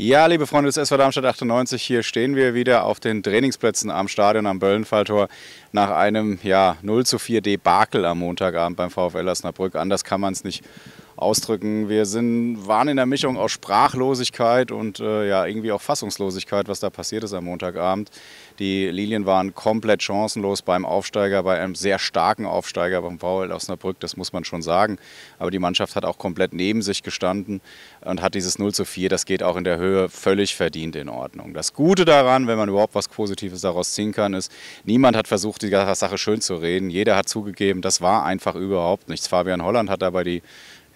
Ja, liebe Freunde des SV Darmstadt 98, hier stehen wir wieder auf den Trainingsplätzen am Stadion am Böllenfalltor nach einem ja, 0 zu 4 Debakel am Montagabend beim VfL Osnabrück. Anders kann man es nicht ausdrücken. Wir sind, waren in der Mischung aus Sprachlosigkeit und äh, ja, irgendwie auch Fassungslosigkeit, was da passiert ist am Montagabend. Die Lilien waren komplett chancenlos beim Aufsteiger, bei einem sehr starken Aufsteiger beim VfL Osnabrück, das muss man schon sagen. Aber die Mannschaft hat auch komplett neben sich gestanden und hat dieses 0 zu 4, das geht auch in der Höhe völlig verdient in Ordnung. Das Gute daran, wenn man überhaupt was Positives daraus ziehen kann, ist, niemand hat versucht, die Sache schön zu reden. Jeder hat zugegeben, das war einfach überhaupt nichts. Fabian Holland hat dabei die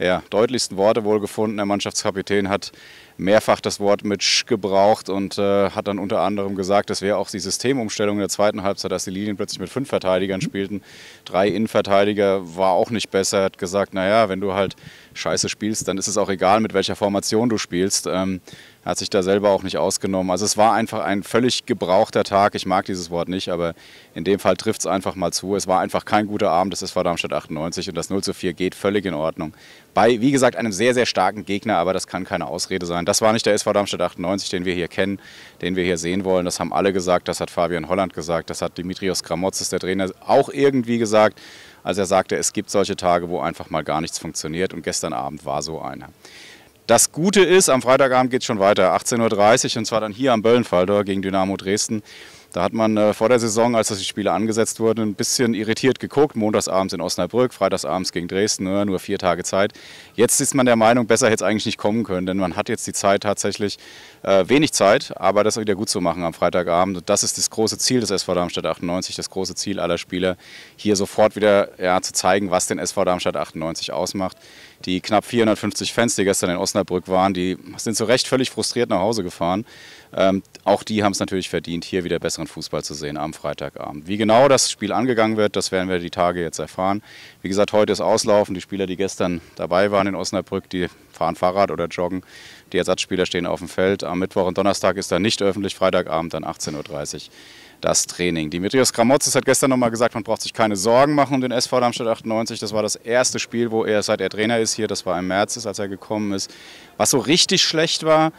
ja, deutlichsten Worte wohl gefunden. Der Mannschaftskapitän hat mehrfach das Wort Mitch gebraucht und äh, hat dann unter anderem gesagt, das wäre auch die Systemumstellung in der zweiten Halbzeit, dass die Linien plötzlich mit fünf Verteidigern mhm. spielten. Drei Innenverteidiger war auch nicht besser. Er hat gesagt, naja, wenn du halt scheiße spielst, dann ist es auch egal, mit welcher Formation du spielst. Ähm, hat sich da selber auch nicht ausgenommen. Also es war einfach ein völlig gebrauchter Tag. Ich mag dieses Wort nicht, aber in dem Fall trifft es einfach mal zu. Es war einfach kein guter Abend. Das ist vor Darmstadt 98 und das 0 zu 4 geht völlig in Ordnung. Bei, wie gesagt, einem sehr, sehr starken Gegner, aber das kann keine Ausrede sein. Das war nicht der SV Darmstadt 98, den wir hier kennen, den wir hier sehen wollen. Das haben alle gesagt, das hat Fabian Holland gesagt, das hat Dimitrios Gramotzes, der Trainer, auch irgendwie gesagt als er sagte, es gibt solche Tage, wo einfach mal gar nichts funktioniert und gestern Abend war so einer. Das Gute ist, am Freitagabend geht es schon weiter, 18.30 Uhr und zwar dann hier am Böllenfalter gegen Dynamo Dresden. Da hat man äh, vor der Saison, als das die Spiele angesetzt wurden, ein bisschen irritiert geguckt. Montagsabends in Osnabrück, freitagsabends gegen Dresden, nur, nur vier Tage Zeit. Jetzt ist man der Meinung, besser hätte es eigentlich nicht kommen können, denn man hat jetzt die Zeit tatsächlich, äh, wenig Zeit, aber das wieder gut zu machen am Freitagabend. Und das ist das große Ziel des SV Darmstadt 98, das große Ziel aller Spieler, hier sofort wieder ja, zu zeigen, was den SV Darmstadt 98 ausmacht. Die knapp 450 Fans, die gestern in Osnabrück waren, die sind zu Recht völlig frustriert nach Hause gefahren. Ähm, auch die haben es natürlich verdient, hier wieder besseren Fußball zu sehen am Freitagabend. Wie genau das Spiel angegangen wird, das werden wir die Tage jetzt erfahren. Wie gesagt, heute ist Auslaufen. Die Spieler, die gestern dabei waren in Osnabrück, die fahren Fahrrad oder joggen. Die Ersatzspieler stehen auf dem Feld. Am Mittwoch und Donnerstag ist dann nicht öffentlich, Freitagabend dann 18.30 Uhr das Training. Dimitrios Kramotzes hat gestern nochmal gesagt, man braucht sich keine Sorgen machen um den SV Darmstadt 98. Das war das erste Spiel, wo er, seit er Trainer ist hier, das war im März, als er gekommen ist. Was so richtig schlecht war,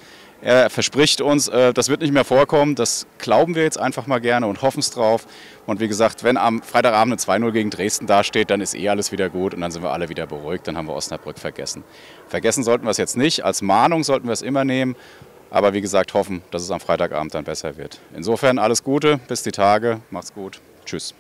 er verspricht uns, äh, das wird nicht mehr vorkommen. Das glauben wir jetzt einfach mal gerne und hoffen es drauf. Und wie gesagt, wenn am Freitagabend eine 2-0 gegen Dresden dasteht, dann ist eh alles wieder gut und dann sind wir alle wieder beruhigt. Dann haben wir Osnabrück vergessen. Vergessen sollten wir es jetzt nicht. Als Mahnung sollten wir es immer nehmen. Aber wie gesagt, hoffen, dass es am Freitagabend dann besser wird. Insofern alles Gute, bis die Tage. Macht's gut. Tschüss.